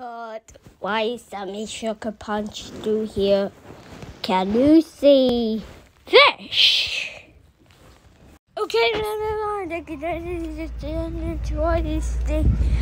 God, why is Sammy Sugar Punch do here? Can you see fish? Okay, never mind. I can try this thing.